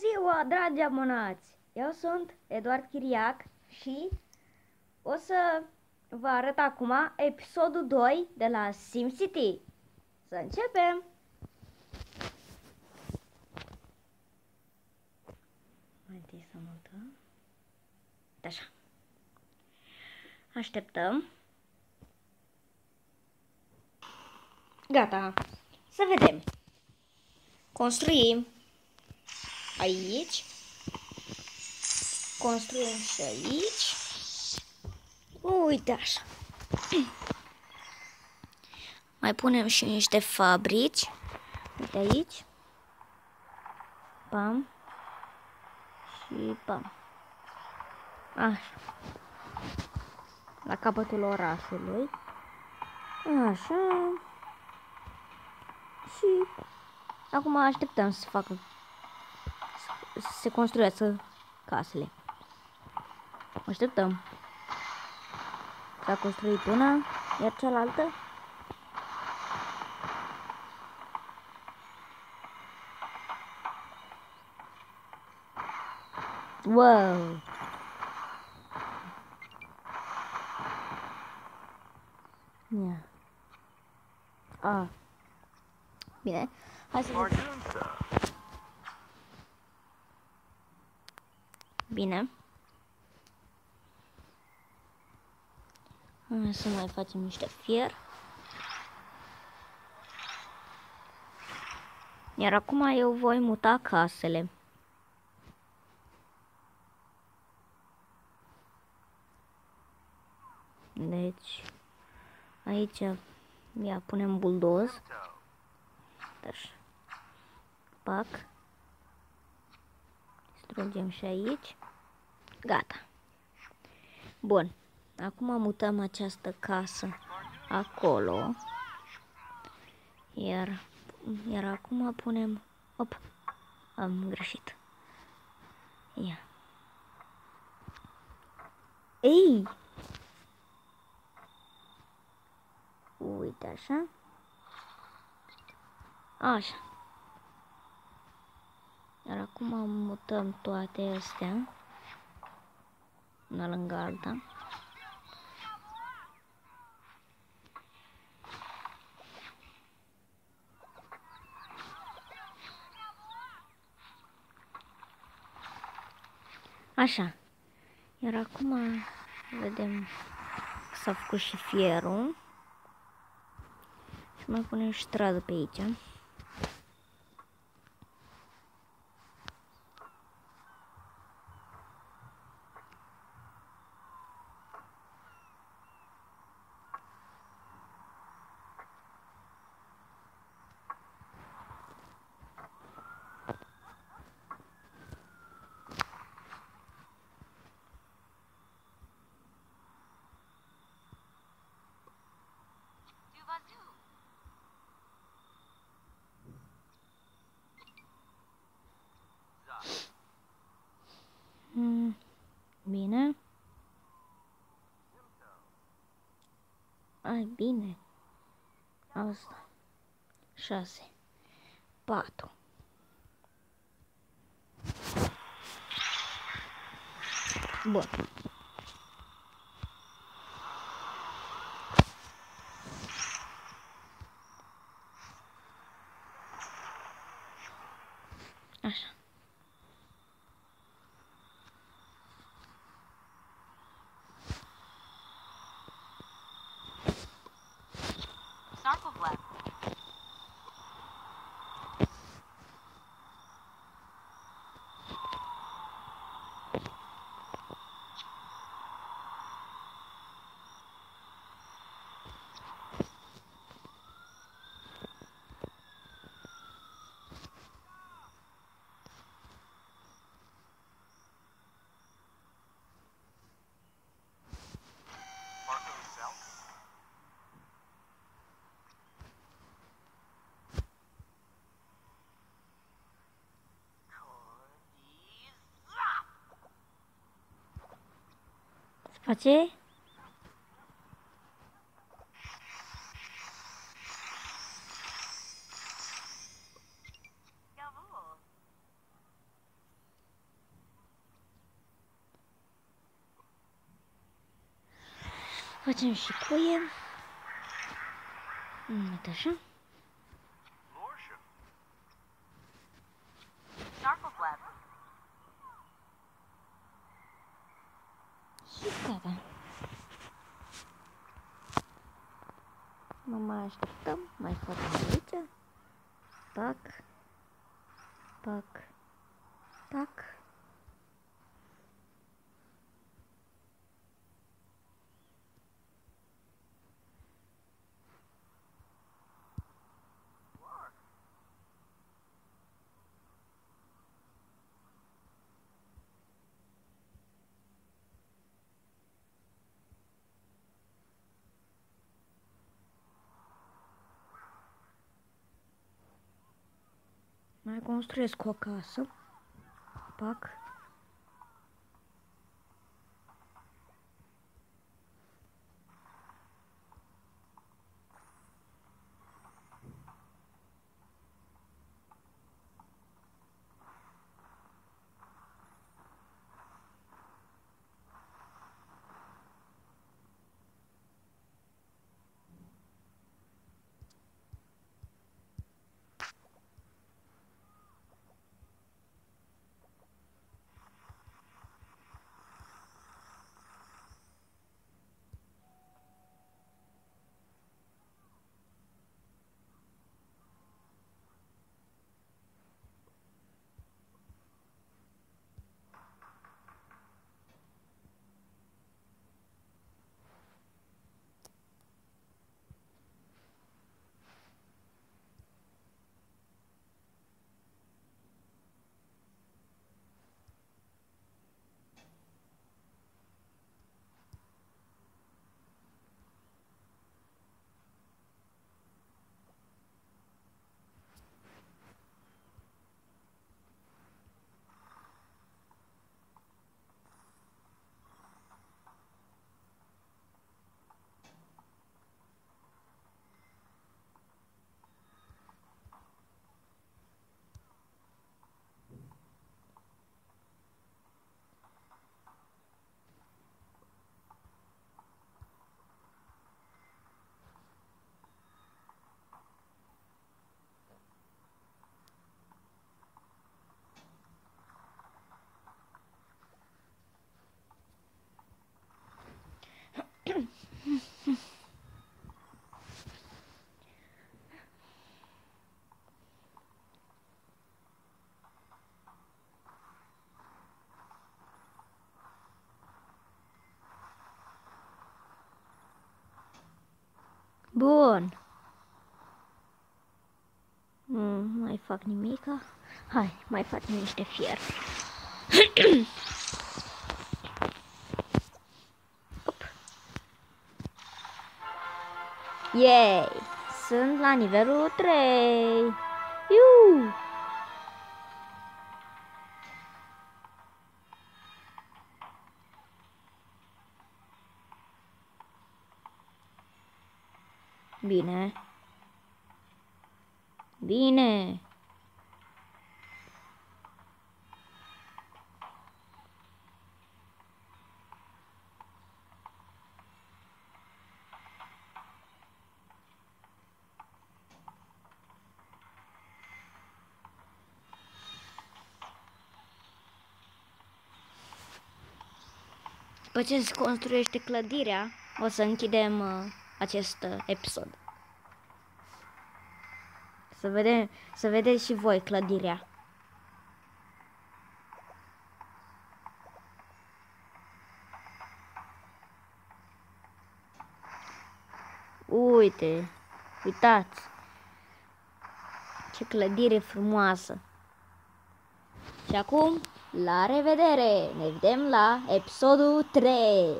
ziua, dragi abonați! Eu sunt Eduard Chiriac și o să vă arăt acum episodul 2 de la SimCity. Să începem! Mai întâi să mutăm. Așa. Așteptăm. Gata. Să vedem. Construim aici. Construim și aici. Uite așa. Mai punem și niște fabrici. Uite aici. Pam. Și pam. Așa. La capătul orașului. Așa. Și acum așteptăm să facă să se construiască casele. Așteptăm. S-a construit una, iar cealaltă Wow! Yeah. Ah. Bine. Hai să Bine. Hai să mai facem niște fier. Iar acum eu voi muta casele. Deci, aici ia punem buldoz. Așa. Pac. Strângem și aici. Gata. Bun. Acum mutăm această casă acolo. Iar, iar acum punem... Op, am greșit. Ia. Ei! Uite așa. Așa. Iar acum mutăm toate astea. Una lângă alta. Așa. Iar acum vedem că s-a făcut și fierul. Și mai punem și stradă pe aici. Mm, bine. Ai, bine. Asta. Șase. Patru. Bun. 我去我就是拖延嗯得上 Și gata. Nu mai așteptăm, mai facem aici. Tac. Tac. Tac. Mai construiesc o Bun. Nu mai fac nimica. Hai, mai facem niște fier. Op. Yay! Sunt la nivelul 3. Iu! Bine. Bine. După ce se construiește clădirea, o să închidem uh, acest uh, episod. Să, vedem, să vedeți și voi clădirea. Uite, uitați. Ce clădire frumoasă. Și acum, la revedere! Ne vedem la episodul 3!